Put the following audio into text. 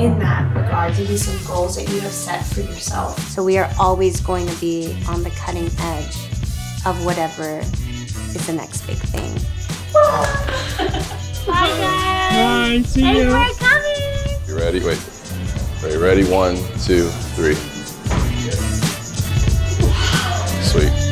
in that regard? Maybe some goals that you have set for yourself. So we are always going to be on the cutting edge of whatever is the next big thing. Bye, guys. Bye, see Thanks you. for coming. You ready? Wait. Are you ready? One, two, three. Sweet.